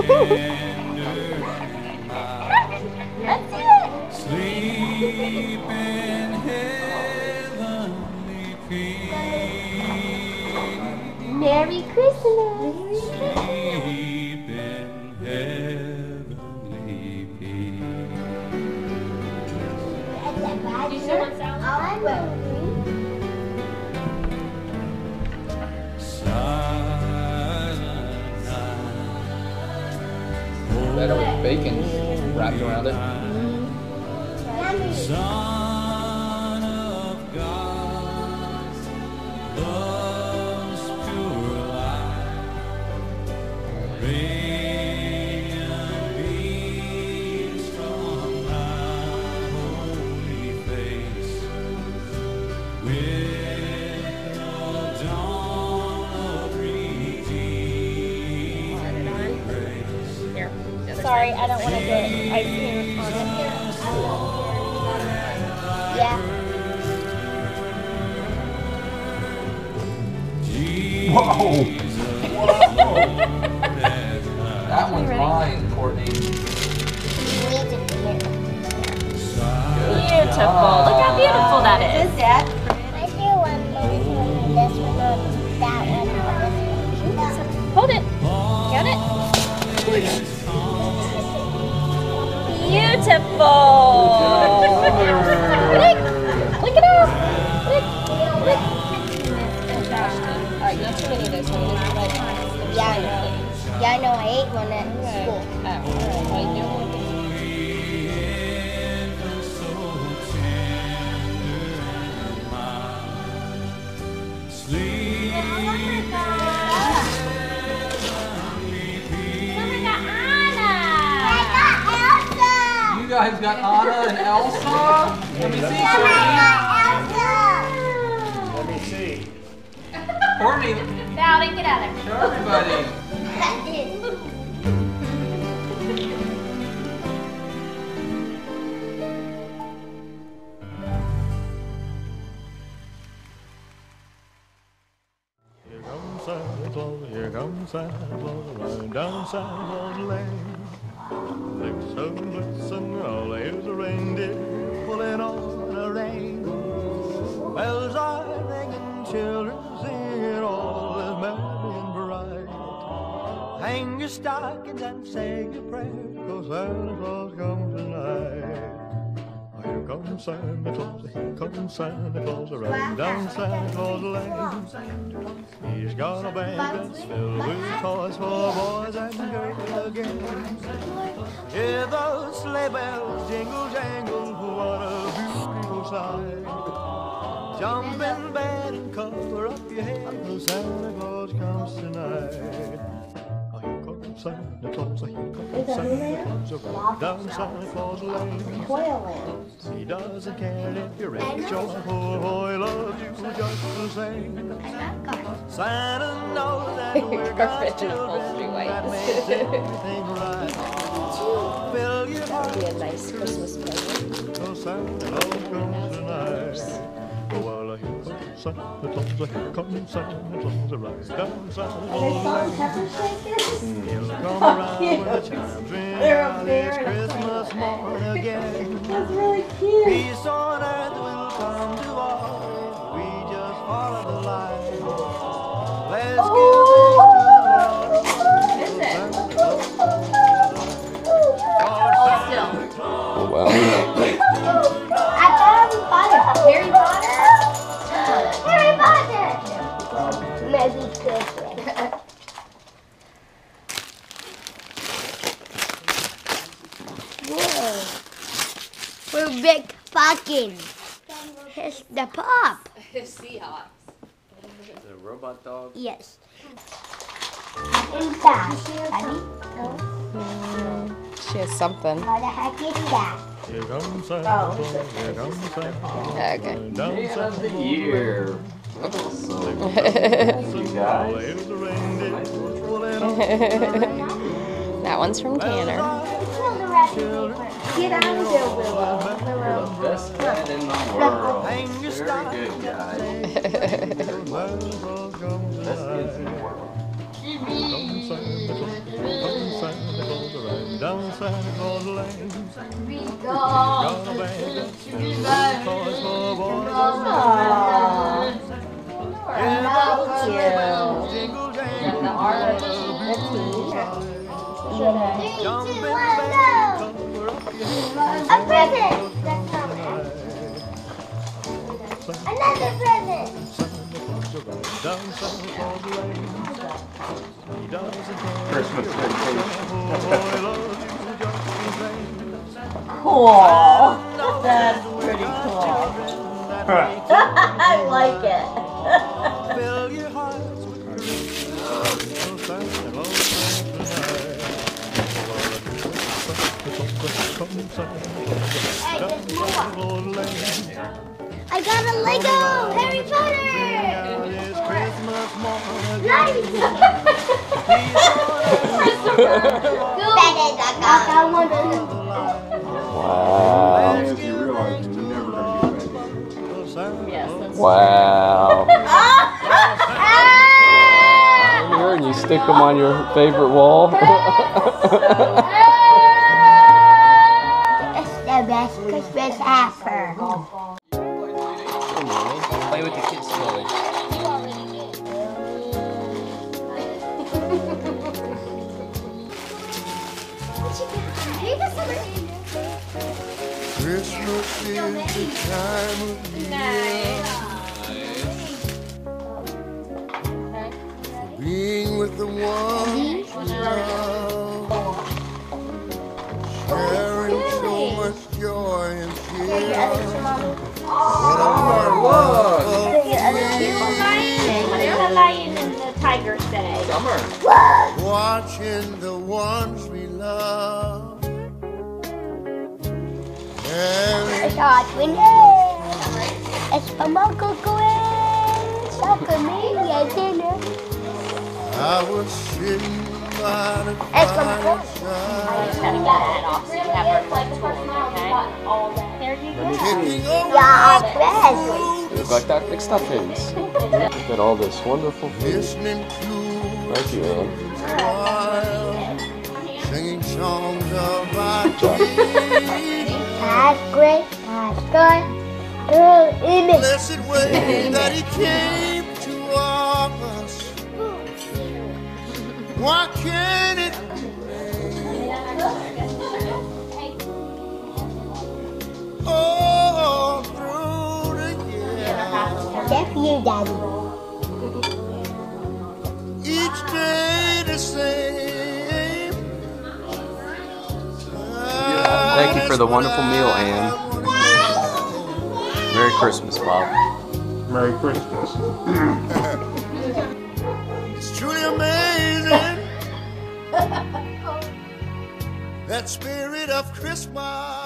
Let's do it. Sleep in heavenly peace. Merry Christmas. Sleep in heavenly peace. Do you oh, know what sound? I will. Better with bacon wrapped around it. Son of God, pure light, Sorry, I don't want to get icing on it. Yeah. Whoa! That one's mine, Courtney. Beautiful. Look how beautiful that is. Is that? Beautiful. Look, at us. Yeah, I know. Yeah, I know. I ate one at school. Oh. Sleep You guys got Anna and Elsa? Let me see, Courtney. Let me see. Courtney, Dowdy, get out of here. show everybody. Here comes Santa Claus, here comes Santa Claus, down Santa Claus Lane. Listen, listen, all here's a reindeer pulling on a rein. Bells are ringing, children singing, all is merry and bright. Hang your stockings and say your prayer, 'cause Santa Claus comes tonight. Here comes Santa Claus, here comes Santa Claus, riding down Santa Claus Lane. He's got a bag that's filled with toys for boys and girls again. Hear those sleigh bells jingle jangle, what a beautiful sight. Jump in bed and cover up your head, Santa Claus comes tonight. Santa Claus, here comes Santa Claus, riding down Santa Claus Lane. He doesn't care if you're rich or poor, he loves you just the same. Santa knows that we're God's children, that makes everything right. Fill your heart be a nice Christmas present. Here comes Santa Claus, here comes Santa Claus, right down Santa Claus Lane. He'll come around when the ring out, it's Christmas morn again. That's really cute. The pop. Seahawks. The robot dog. Yes. What's that? Honey? No. She has something. How the heck is that? Here comes oh. Santa Claus, here comes Santa Okay. Man of the Claus year. Lane. You All guys. here's the reindeer pulling on that one's from Tanner. Feel the wrapping paper. Get out of there, Willow. Willow. Best dad in the world. Hang your Very good, guys. Best kids in the world. Down Santa Claus Lane. Got a bag of toys for boys. Jingle jangle. The bed, cover up your head. A present. That's coming. Another present. Down Santa Claus Lane. He doesn't care. Christmas vacation. Boy loves you just the same. Cool. That's pretty cool. I like it. Realize you're never going to get back. Yes, that's Wow. Here, and you stick them on your favorite wall. Play with the kids' toys. Christmas is the time of year being with the ones watching the ones we love. Sharing It's hot window. It's from Uncle Gwen. Sucker me at dinner. I was sitting by the It's from Uncle fireside, Gotta get that off so you have our little toy, okay? There you go. kicking over Yeah, best. Look like that big stuffings. Look at all this wonderful food. listening to Thank you, Ellen. while singing songs of our great. That's good. Good image. Blessed way that he came to us. Why can't it you, Daddy. Each day the same. Thank you for the wonderful meal, Anne. Merry Christmas, Bob. Merry Christmas. It's truly amazing. that spirit of Christmas.